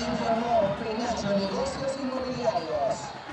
Informó Penacho Negocios Inmobiliarios.